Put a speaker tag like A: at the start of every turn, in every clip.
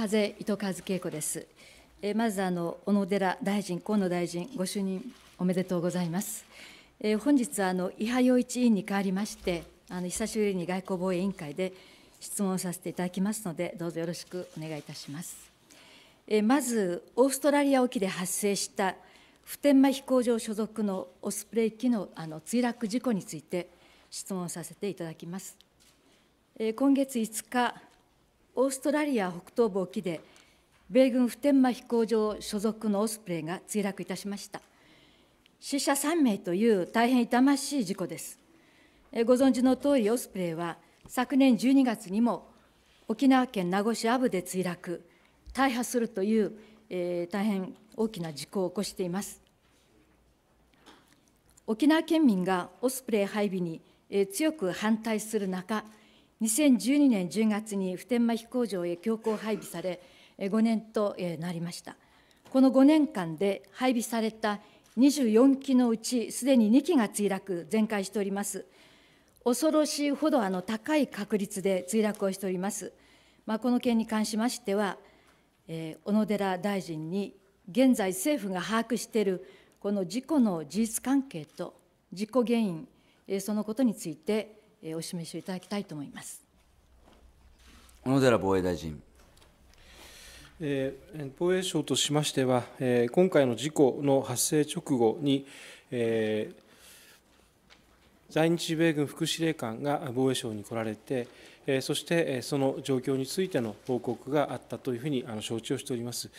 A: 風糸数恵子です。えまずあの小野寺大臣、河野大臣、ご就任おめでとうございます。え本日あの伊波洋一委員に代わりまして、あの久しぶりに外交防衛委員会で質問させていただきますので、どうぞよろしくお願いいたします。えまず、オーストラリア沖で発生した普天間飛行場所属のオスプレイ機のあの墜落事故について質問させていただきます。え今月5日、オーストラリア北東部沖で、米軍普天間飛行場所属のオスプレイが墜落いたしました。死者3名という大変痛ましい事故です。ご存知の通り、オスプレイは昨年12月にも沖縄県名護市阿武で墜落、大破するという、えー、大変大きな事故を起こしています。沖縄県民がオスプレイ配備に、えー、強く反対する中、2012年10月に普天間飛行場へ強行配備され、5年となりました。この5年間で配備された24機のうち、すでに2機が墜落、全壊しております。恐ろしいほどあの高い確率で墜落をしております。まあ、この件に関しましては、えー、小野寺大臣に現在政府が把握しているこの事故の事実関係と事故原因、えー、そのことについてお示しをいただきたいと思います。
B: 小野寺防衛大臣。
C: えー、防衛省としましては、えー、今回の事故の発生直後に、えー、在日米軍副司令官が防衛省に来られて、えそしてその状況についての報告があったというふうにあの承知をしております。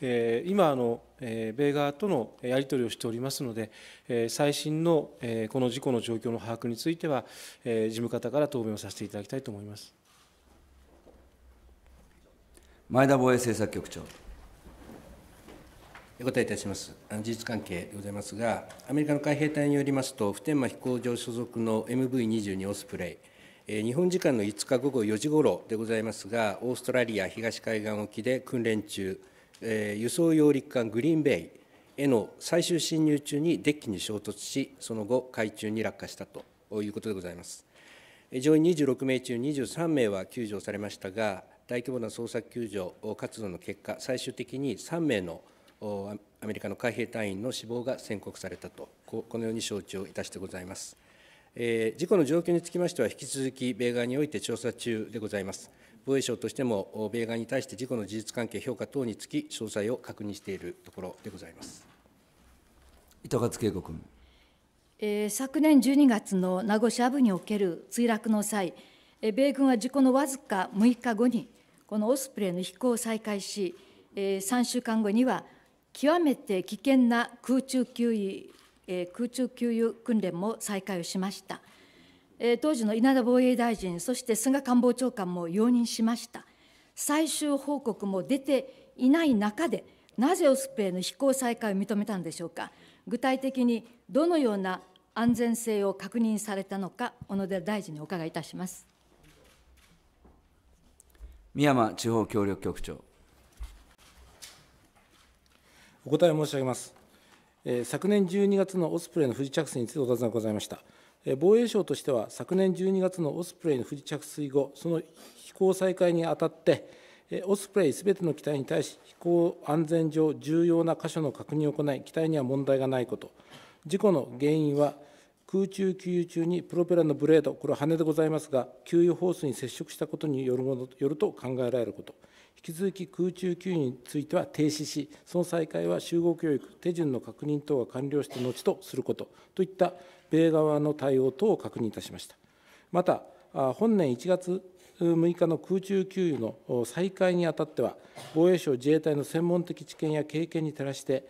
C: え今あの、え米側とのやり取りをしておりますので、え最新の、えこの事故の状況の把握については、え事務方から答弁をさせていただきたいと思います。
B: 前田防衛政策局長。
D: お答えいたします。事実関係でございますが、アメリカの海兵隊によりますと、普天間飛行場所属の MV22 オスプレイ、日本時間の5日午後4時ごろでございますが、オーストラリア東海岸沖で訓練中、輸送揚陸艦グリーンベイへの最終進入中にデッキに衝突し、その後、海中に落下したということでございます。乗員26名中23名は救助されましたが、大規模な捜索救助活動の結果、最終的に3名のアメリカの海兵隊員の死亡が宣告されたと、このように承知をいたしてございます。えー、事故の状況につきましては、引き続き米側において調査中でございます。防衛省としても、米側に対して事故の事実関係、評価等につき、詳細を確認しているところでございます
B: 糸数恵子君。
A: えー、昨年12月の名護市阿武における墜落の際、米軍は事故のわずか6日後に、このオスプレイの飛行を再開し、3週間後には極めて危険な空中給油、えー、空中給油訓練も再開をしました。えー、当時の稲田防衛大臣、そして菅官房長官も容認しました。最終報告も出ていない中で、なぜオスプレイの飛行再開を認めたんでしょうか。具体的にどのような安全性を確認されたのか、小野寺大臣にお伺いいたします。
B: 宮山地方協力局長。
C: お答え申し上げます。昨年12月のオスプレイの不時着水についてお尋ねがございました。防衛省としては、昨年12月のオスプレイの不時着水後、その飛行再開にあたって、オスプレイすべての機体に対し、飛行安全上重要な箇所の確認を行い、機体には問題がないこと、事故の原因は、空中給油中にプロペラのブレード、これは羽でございますが、給油ホースに接触したことによるものよると考えられること。引き続き空中給油については停止し、その再開は集合教育、手順の確認等が完了した後とすることといった米側の対応等を確認いたしました。また、本年1月6日の空中給油の再開にあたっては、防衛省自衛隊の専門的知見や経験に照らして、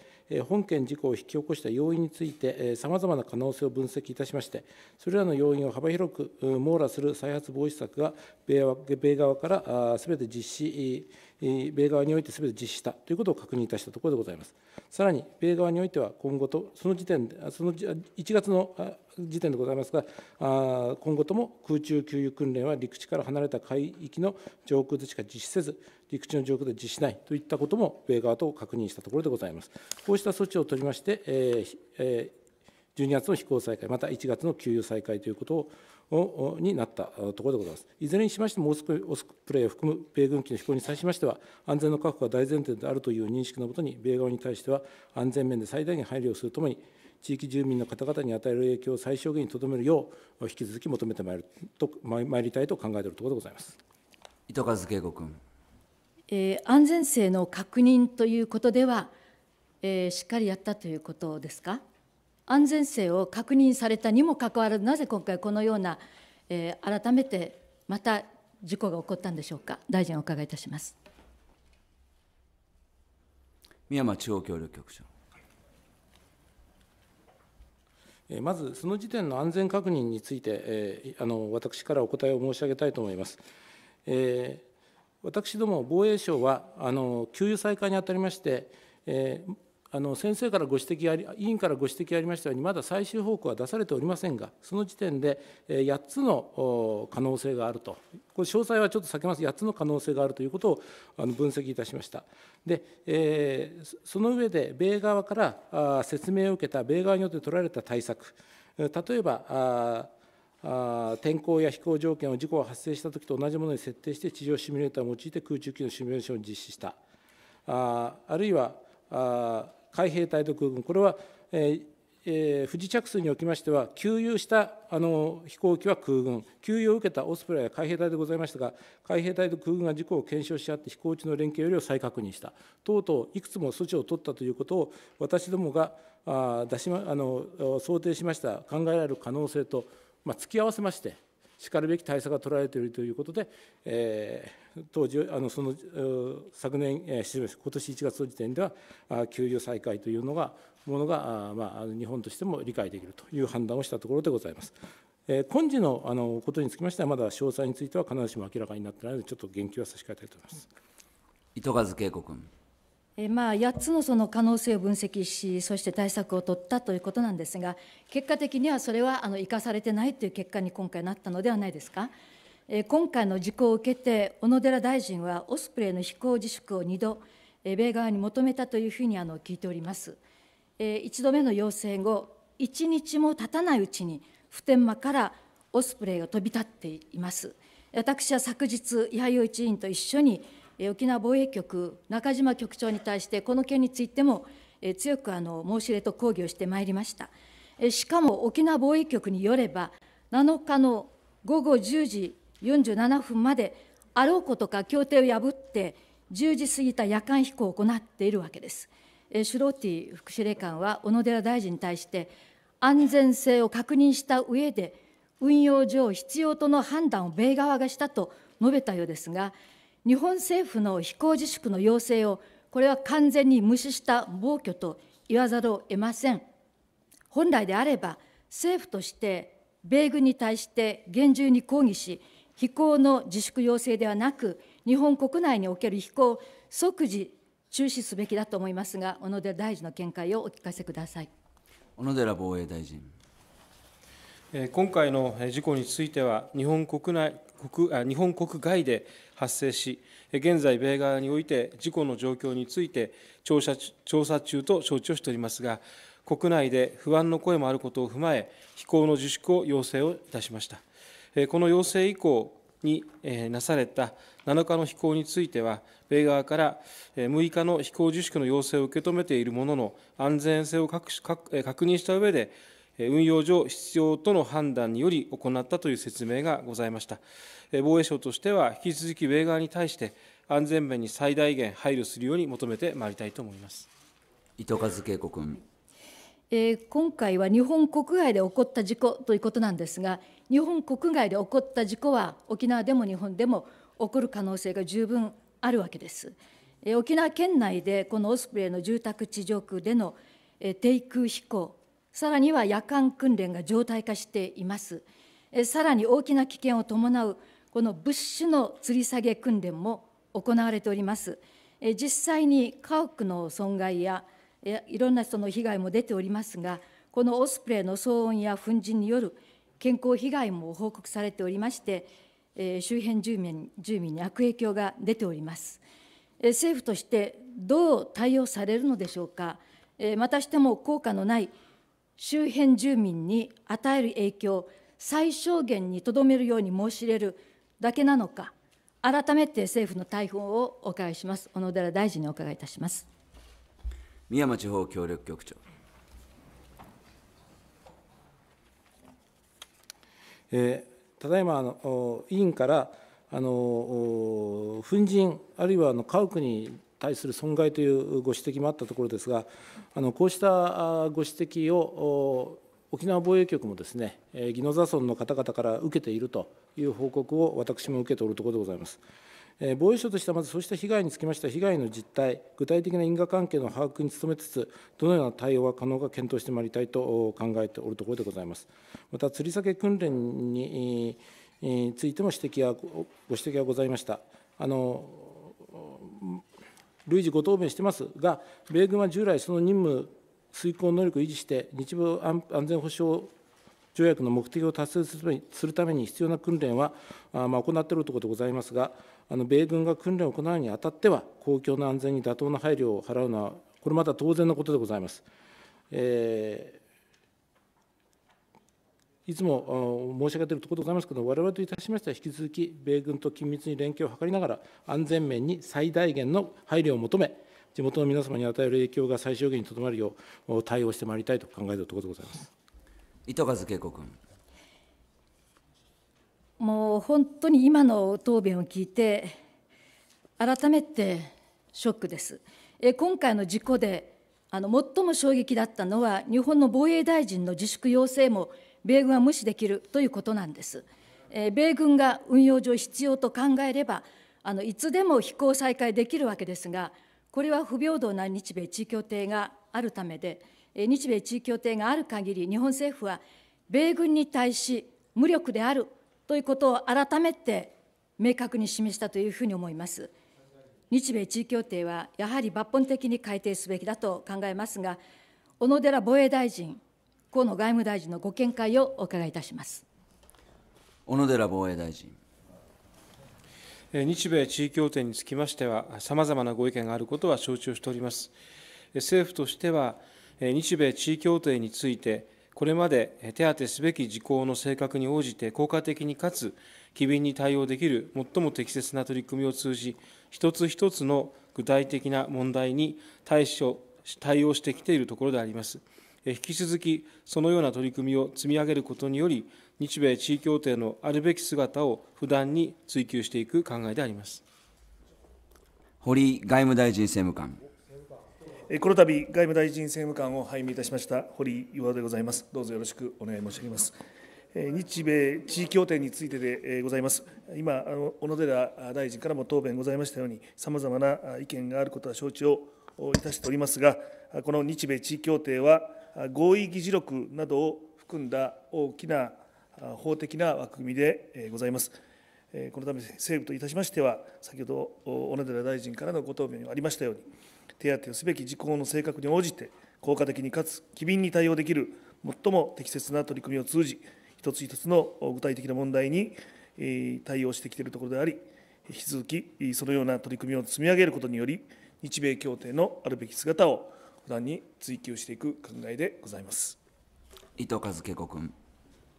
C: 本件事故を引き起こした要因について、さまざまな可能性を分析いたしまして、それらの要因を幅広く網羅する再発防止策が米側からすべて実施、米側においてすべて実施したということを確認いたしたところでございます。さらに、米側においては今後と、その時点で、その1月の時点でございますが、今後とも空中給油訓練は陸地から離れた海域の上空でしか実施せず、陸地の上空で実施しないといったことも、米側と確認したところでございます。こうした措置を取りまして、えーえー12月の飛行再開、また1月の給油再開ということをになったところでございます。いずれにしましても、オスプレイを含む米軍機の飛行に際しましては、安全の確保が大前提であるという認識のもとに、米側に対しては安全面で最大限配慮をするとともに、地域住民の方々に与える影響を最小限にとどめるよう、引き続き求めてまいると参りたいと考えているところでございます
B: 糸数慶吾君。
A: えー安全性の確認ということでは、えーしっかりやったということですか？安全性を確認されたにもかかわらずなぜ今回このような、えー改めてまた事故が起こったんでしょうか？大臣お伺いいたします
B: 宮山地方協力局長。
C: えーまず、その時点の安全確認について、えーあの私からお答えを申し上げたいと思います。えー私ども防衛省は、あの給油再開にあたりまして、えーあの先生からご指摘あり、委員からご指摘ありましたように、まだ最終報告は出されておりませんが、その時点で8つの可能性があると、これ、詳細はちょっと避けます、8つの可能性があるということをあの分析いたしました。で、えーその上で、米側から説明を受けた、米側によって取られた対策、例えば、あ天候や飛行条件を事故が発生したときと同じものに設定して、地上シミュレーターを用いて空中機のシミュレーションを実施した。ああるいは海兵隊と空軍、これは、ええー不時着水におきましては、給油したあの飛行機は空軍、給油を受けたオスプレイは海兵隊でございましたが、海兵隊と空軍が事故を検証し合って、飛行地の連携よりを再確認した、等々、いくつも措置を取ったということを、私どもがあ出し、ま、あの想定しました考えられる可能性と、まあ、突き合わせまして、しかるべき対策が取られているということで、えー当時、あのそのう昨年、えー失礼し今年1月の時点では、あ給油再開というのが、ものが、あまあ、日本としても理解できるという判断をしたところでございます。えー今時のあのことにつきましては、まだ詳細については必ずしも明らかになっていないので、ちょっと言及は差し控えたいと思います。
B: 糸数慶吾君。
A: えーまあ、8つのその可能性を分析し、そして対策を取ったということなんですが、結果的にはそれはあの生かされてないという結果に今回なったのではないですか？今回の事故を受けて、小野寺大臣はオスプレイの飛行自粛を2度、米側に求めたというふうに聞いております。えー一度目の要請後、1日も経たないうちに、普天間からオスプレイが飛び立っています。私は昨日、伊波洋一委員と一緒に、沖縄防衛局、中島局長に対して、この件についても、強くあの申し入れと抗議をしてまいりました。しかも沖縄防衛局によれば、7日の午後10時47分まで、あろうことか協定を破って、10時過ぎた夜間飛行を行っているわけです。シュローティ副司令官は小野寺大臣に対して、安全性を確認した上で、運用上必要との判断を米側がしたと述べたようですが、日本政府の飛行自粛の要請を、これは完全に無視した暴挙と言わざるを得ません。本来であれば、政府として米軍に対して厳重に抗議し、飛行の自粛要請ではなく、日本国内における飛行を即時中止すべきだと思いますが、小野寺大臣の見解をお聞かせください。
B: 小野寺防衛大臣。
E: えー今回のえー事故については、日本国内国あ日本国外で発生し、えー現在、米側において事故の状況について調査調査中と承知をしておりますが、国内で不安の声もあることを踏まえ、飛行の自粛を要請をいたしました。この要請以降になされた7日の飛行については、米側から6日の飛行自粛の要請を受け止めているものの、安全性を確認した上で、運用上必要との判断により行ったという説明がございました。防衛省としては、引き続き米側に対して、安全面に最大限配慮するように求めてまいりたいと思います。
B: 糸数慶吾君。
A: えー今回は日本国外で起こった事故ということなんですが、日本国外で起こった事故は、沖縄でも日本でも起こる可能性が十分あるわけです。えー沖縄県内でこのオスプレイの住宅地上空でのえー低空飛行、さらには夜間訓練が常態化しています。えーさらに大きな危険を伴うこの物資の吊り下げ訓練も行われております。えー実際に家屋の損害やいろんな人の被害も出ておりますが、このオスプレイの騒音や粉塵による健康被害も報告されておりまして、周辺住民住民に悪影響が出ております。政府としてどう対応されるのでしょうか、またしても効果のない周辺住民に与える影響、最小限にとどめるように申し入れるだけなのか、改めて政府の対応をお伺いします。小野寺大臣にお伺いいたします。
B: 宮山地方協力局長。
C: えーただいまあの委員からあのお粉塵、あるいはあの家屋に対する損害というご指摘もあったところですが、あのこうしたご指摘を沖縄防衛局もですね、宜野座村の方々から受けているという報告を私も受けておるところでございます。防衛省としてはまずそうした被害につきましては、被害の実態、具体的な因果関係の把握に努めつつ、どのような対応が可能か検討してまいりたいと考えておるところでございます。また、釣り酒訓練についても指摘やご指摘がございました。あの類似ご答弁してますが、米軍は従来、その任務遂行能力を維持して、日米安全保障条約の目的を達成するために必要な訓練は、ま、行っているところでございますが、あの米軍が訓練を行うにあたっては、公共の安全に妥当な配慮を払うのは、これまた当然のことでございます。えーいつも申し上げているところでございますけれども、われわれといたしましては、引き続き米軍と緊密に連携を図りながら、安全面に最大限の配慮を求め、地元の皆様に与える影響が最小限にとどまるよう対応してまいりたいと考えているところでございます。
B: 糸数恵子君。
A: もう本当に今の答弁を聞いて、改めてショックです。え今回の事故で、あの最も衝撃だったのは、日本の防衛大臣の自粛要請も米軍は無視できるということなんです。え米軍が運用上必要と考えれば、あのいつでも飛行再開できるわけですが、これは不平等な日米地位協定があるためで、え日米地位協定がある限り、日本政府は米軍に対し無力であるということを改めて明確に示したというふうに思います。日米地位協定はやはり抜本的に改定すべきだと考えますが、小野寺防衛大臣、河野外務大臣のご見解をお伺いいたします。
B: 小野寺防衛大臣。
E: えー日米地位協定につきましては、さまざまなご意見があることは承知をしております。えー政府としては、えー日米地位協定について、これまでえ手当てすべき事項の性格に応じて、効果的にかつ機敏に対応できる最も適切な取り組みを通じ、一つ一つの具体的な問題に対処対応してきているところであります。え引き続き、そのような取り組みを積み上げることにより、日米地位協定のあるべき姿を不断に追求していく考えであります。
B: 堀外務大臣政務官。
F: この度、外務大臣政務官を拝命いたしました堀井巌でございます。どうぞよろしくお願い申し上げます。日米地位協定についてでございます。今、小野寺大臣からも答弁ございましたように、さまざまな意見があることは承知をいたしておりますが、この日米地位協定は、合意議事録などを含んだ大きな法的な枠組みでございます。このため政府といたしましては、先ほど小野寺大臣からのご答弁がありましたように、手当てをすべき事項の性格に応じて、効果的にかつ機敏に対応できる最も適切な取り組みを通じ、一つ一つの具体的な問題にえー対応してきているところであり、引き続きそのような取り組みを積み上げることにより、日米協定のあるべき姿を不断に追求していく考えでございます。
B: 糸数恵子君。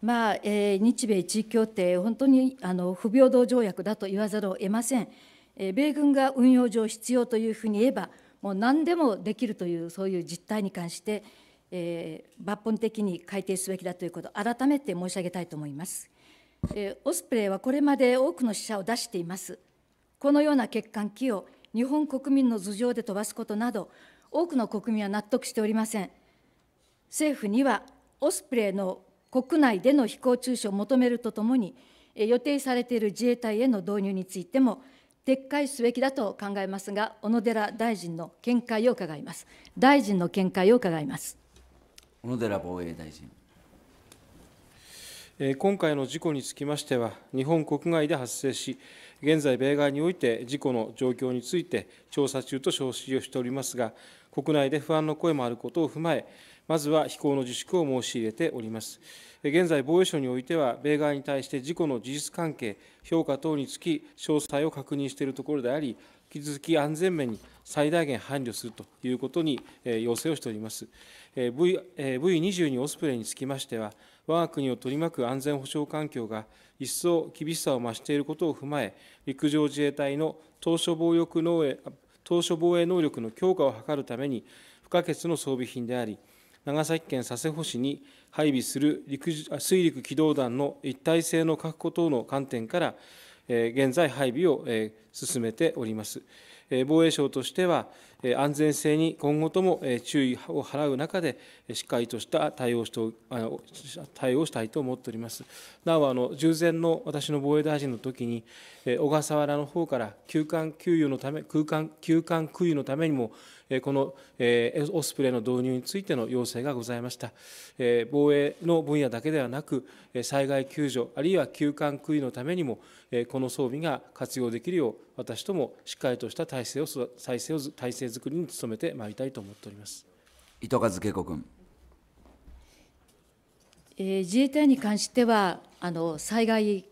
A: まあえー日米地位協定、本当にあの不平等条約だと言わざるを得ません。えー米軍が運用上必要というふうに言えば、もう何でもできるという、そういう実態に関して、えー抜本的に改定すべきだということを改めて申し上げたいと思います。えーオスプレイはこれまで多くの死者を出しています。このような欠陥機を日本国民の頭上で飛ばすことなど、多くの国民は納得しておりません。政府にはオスプレイの国内での飛行中止を求めるとともに、えー予定されている自衛隊への導入についても、撤回すべきだと考えますが、小野寺大臣の見解を伺います。大臣の見解を伺います。
B: 小野寺防衛大臣。
E: えー今回の事故につきましては、日本国外で発生し、現在、米側において事故の状況について調査中と承知をしておりますが、国内で不安の声もあることを踏まえ、まずは飛行の自粛を申し入れております。現在、防衛省においては、米側に対して事故の事実関係、評価等につき、詳細を確認しているところであり、引き続き安全面に最大限配慮するということに要請をしております。V22 オスプレイにつきましては、我が国を取り巻く安全保障環境が一層厳しさを増していることを踏まえ、陸上自衛隊の当初防衛能力当初防衛能力の強化を図るために不可欠の装備品であり、長崎県佐世保市に配備する陸水陸機動団の一体性の確保等の観点から、現在配備を進めております。防衛省としては、安全性に今後とも注意を払う中で、しっかりとした対応して対応したいと思っております。なお、あの従前の私の防衛大臣のときに、小笠原の方から空間給油のため、空間休館空輸のためにも、このオスプレイの導入についての要請がございました。防衛の分野だけではなく、災害救助、あるいは休館空輸のためにも、この装備が活用できるよう、私ともしっかりとした体制を体制を体制づくりに努めてまいりたいと思っております
B: 糸数恵子君。
A: えー、自衛隊に関してはあの災害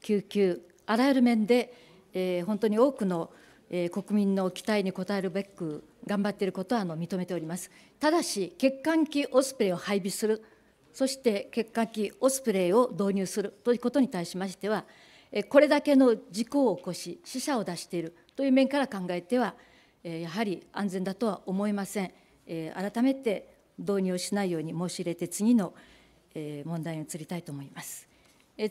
A: 救急あらゆる面で、えー、本当に多くの、えー、国民の期待に応えるべく頑張っていることはあの認めております。ただし欠陥機オスプレイを配備するそして欠陥機オスプレイを導入するということに対しましてはこれだけの事故を起こし死者を出しているという面から考えてはやはり安全だとは思えません。改めて導入をしないように申し入れて次の問題に移りたいと思います。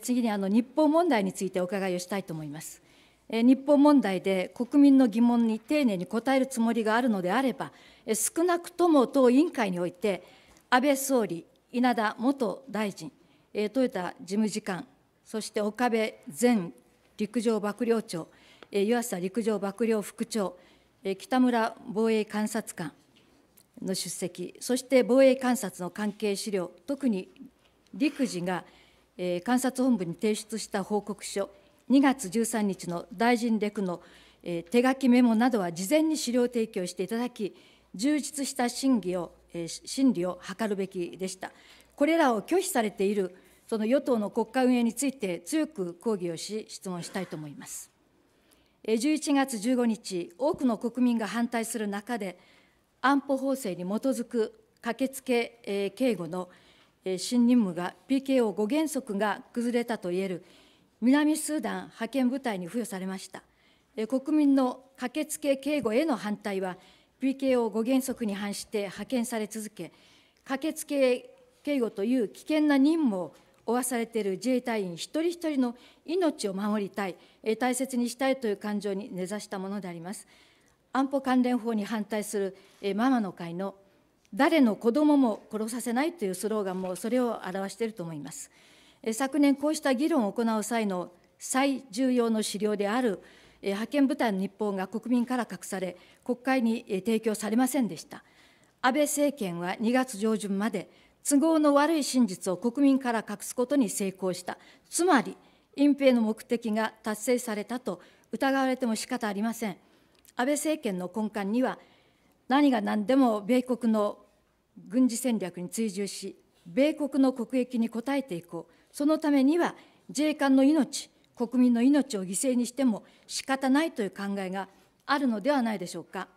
A: 次にあの日本問題についてお伺いをしたいと思います。日本問題で国民の疑問に丁寧に答えるつもりがあるのであれば少なくとも当委員会において安倍総理稲田元大臣豊田事務次官そして岡部前陸上幕僚長、湯浅陸上幕僚副長、北村防衛監察官の出席、そして防衛監察の関係資料、特に陸自が監察本部に提出した報告書、2月13日の大臣レクの手書きメモなどは事前に資料提供していただき、充実した審議を、審理を図るべきでした。これらを拒否されているその与党の国会運営について強く抗議をし、質問したいと思います。11月15日、多くの国民が反対する中で、安保法制に基づく駆けつけ警護の新任務が PKO 5原則が崩れたといえる南スーダン派遣部隊に付与されました。国民の駆けつけ警護への反対は、PKO 5原則に反して派遣され続け、駆けつけ警護という危険な任務を負わされている自衛隊員一人一人の命を守りたい、大切にしたいという感情に根ざしたものであります。安保関連法に反対するママの会の誰の子供も殺させないというスローガンもそれを表していると思います。昨年、こうした議論を行う際の最重要の資料である派遣部隊の日報が国民から隠され、国会に提供されませんでした。安倍政権は2月上旬まで都合の悪い真実を国民から隠すことに成功した。つまり、隠蔽の目的が達成されたと疑われても仕方ありません。安倍政権の根幹には、何が何でも米国の軍事戦略に追従し、米国の国益に応えていこう。そのためには、自衛官の命、国民の命を犠牲にしても仕方ないという考えがあるのではないでしょうか。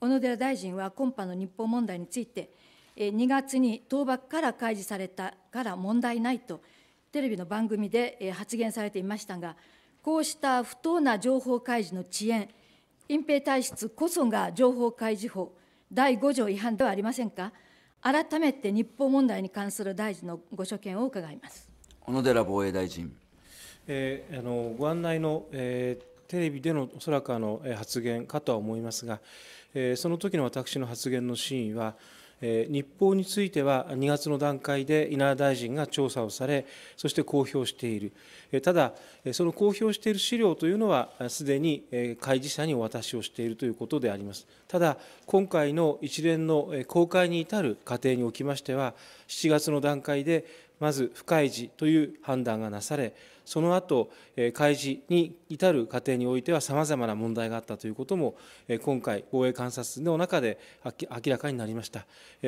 A: 小野寺大臣は今般の日本問題について、2月に倒幕から開示されたから問題ないと、テレビの番組で発言されていましたが、こうした不当な情報開示の遅延、隠蔽体質こそが情報開示法第5条違反ではありませんか、改めて日本問題に関する大臣のご所見を伺います
B: 小野寺防衛大臣。
E: えー、あのご案内の、えー、テレビでのおそらくあの発言かとは思いますが、えー、その時の私の発言の真意は、日報については2月の段階で稲田大臣が調査をされ、そして公表している。ただ、その公表している資料というのは、すでに開示者にお渡しをしているということであります。ただ、今回の一連の公開に至る過程におきましては、7月の段階で、まず不開示という判断がなされ、その後、開示に至る過程においてはさまざまな問題があったということも、今回、防衛監察の中で明らかになりました。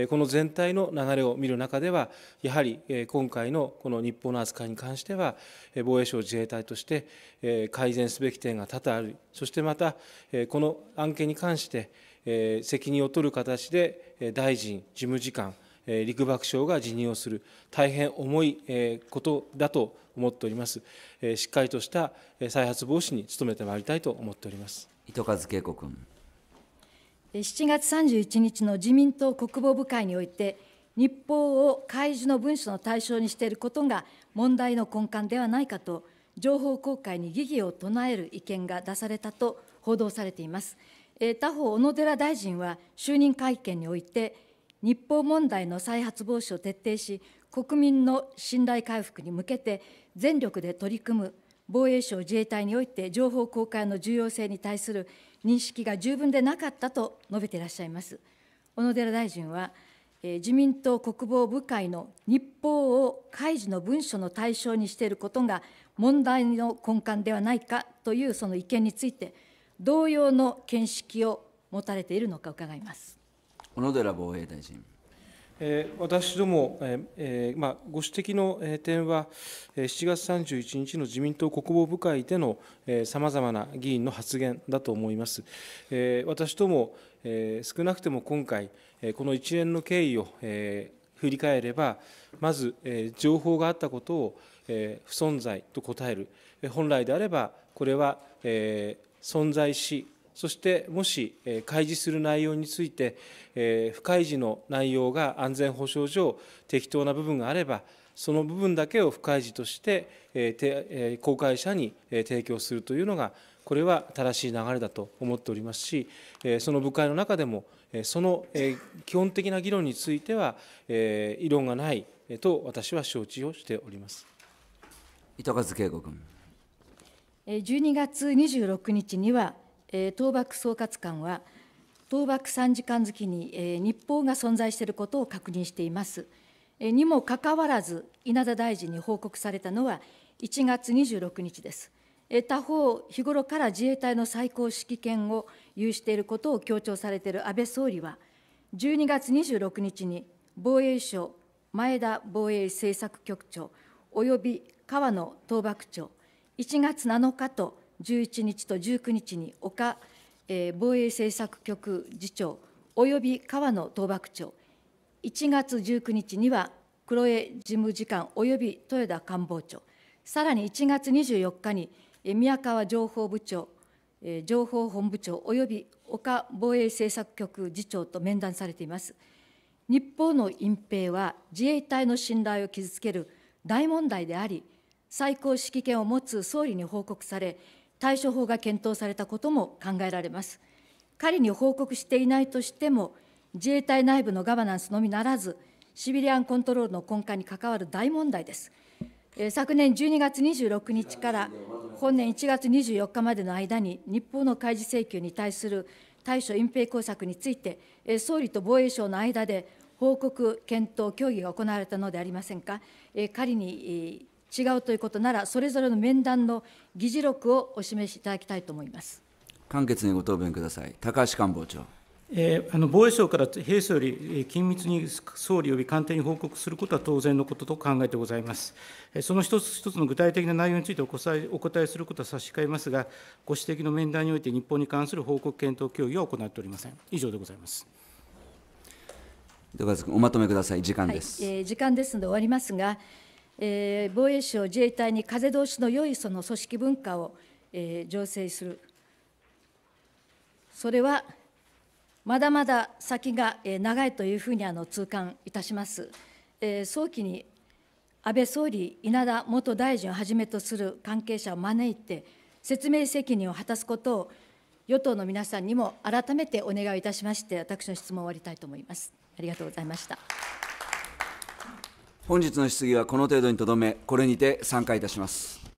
E: この全体の流れを見る中では、やはり今回のこの日報の扱いに関しては、防衛省自衛隊として改善すべき点が多々ある、そしてまた、この案件に関して、責任を取る形で大臣、事務次官、陸幕省が辞任をする、大変重いことだと思っております。しっかりとした再発防止に努めてまいりたいと思っております
B: 糸数恵子君。
A: 7月31日の自民党国防部会において、日報を開示の文書の対象にしていることが問題の根幹ではないかと、情報公開に疑義を唱える意見が出されたと報道されています。他方、小野寺大臣は就任会見において、日報問題の再発防止を徹底し、国民の信頼回復に向けて全力で取り組む防衛省自衛隊において情報公開の重要性に対する認識が十分でなかったと述べていらっしゃいます。小野寺大臣はえ、自民党国防部会の日報を開示の文書の対象にしていることが問題の根幹ではないかというその意見について、同様の見識を持たれているのか伺います
B: 小野寺防衛大臣。
E: 私ども、えーまあ、ご指摘の点は、7月31日の自民党国防部会でのさまざまな議員の発言だと思います。私ども、少なくても今回、この一連の経緯を振り返れば、まず情報があったことを不存在と答える、本来であれば、これは存在し、そしてもし開示する内容について、不開示の内容が安全保障上適当な部分があれば、その部分だけを不開示として公開者に提供するというのが、これは正しい流れだと思っておりますし、その部会の中でも、その基本的な議論については、異論がないと私は承知をしております
B: 糸数恵子君。
A: 12月26日には、倒幕総括官は、倒幕3時間月に日報が存在していることを確認しています。にもかかわらず、稲田大臣に報告されたのは1月26日です。他方、日頃から自衛隊の最高指揮権を有していることを強調されている安倍総理は、12月26日に防衛省前田防衛政策局長および河野東幕長、1月7日と11日と19日に岡防衛政策局次長および河野東幕長、1月19日には黒江事務次官および豊田官房長、さらに1月24日に宮川情報部長、情報本部長および岡防衛政策局次長と面談されています。日報の隠蔽は自衛隊の信頼を傷つける大問題であり、最高指揮権を持つ総理に報告され、対処法が検討されたことも考えられます。仮に報告していないとしても、自衛隊内部のガバナンスのみならず、シビリアンコントロールの根幹に関わる大問題です。昨年12月26日から本年1月24日までの間に、日報の開示請求に対する対処隠蔽工作について、総理と防衛省の間で報告、検討、協議が行われたのでありませんか。仮に違うということなら、それぞれの面談の議事録をお示しいただきたいと思います
B: 簡潔にご答弁ください。高橋官房長。
G: えー、あの防衛省から平素より緊密に総理及び官邸に報告することは当然のことと考えてございます。その一つ一つの具体的な内容についてお答えお答えすることは差し控えますが、ご指摘の面談において日本に関する報告検討協議は行っておりません。以上でございます。
B: おまとめください。時間です。
A: はい、えー、時間ですので終わりますが、えー、防衛省、自衛隊に風通しの良いその組織文化を、えー、醸成する、それはまだまだ先が長いというふうにあの痛感いたします。えー、早期に安倍総理、稲田元大臣をはじめとする関係者を招いて、説明責任を果たすことを、与党の皆さんにも改めてお願いいたしまして、私の質問を終わりたいと思います。ありがとうございました。
B: 本日の質疑はこの程度にとどめ、これにて散会いたします。